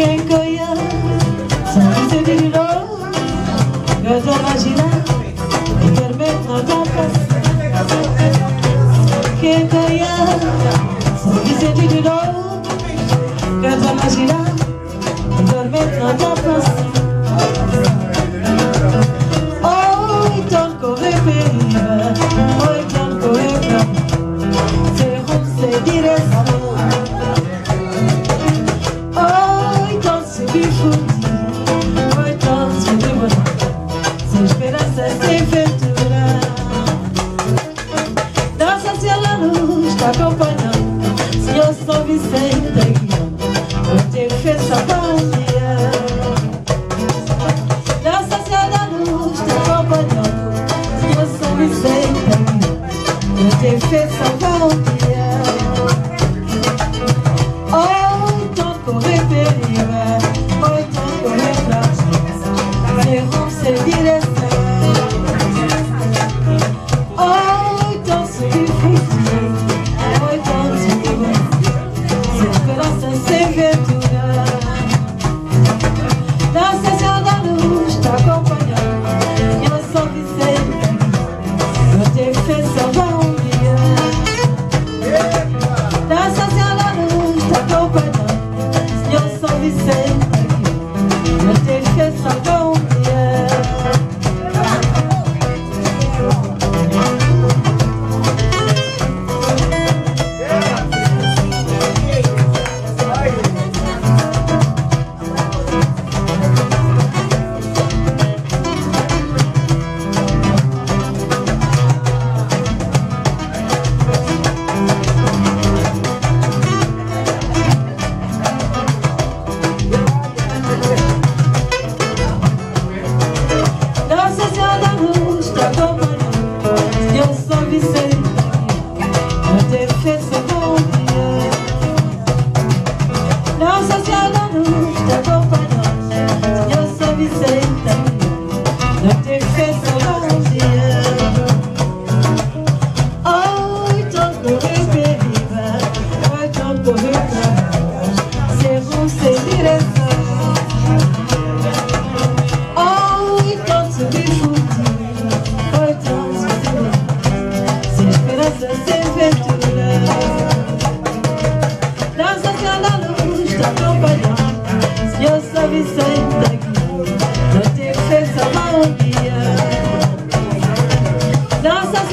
Tengo yo, sabes de mi no que el metro tapas. Tengo de no es imaginar. Sem ventura Nossa Senhora nos está acompanhando Senhor São Vicente salvar um dia Nossa Senhora nos está acompanhando Senhor São Vicente salvar um dia Oh, então correr perigo Oh, então correr pra trás Errou sem direção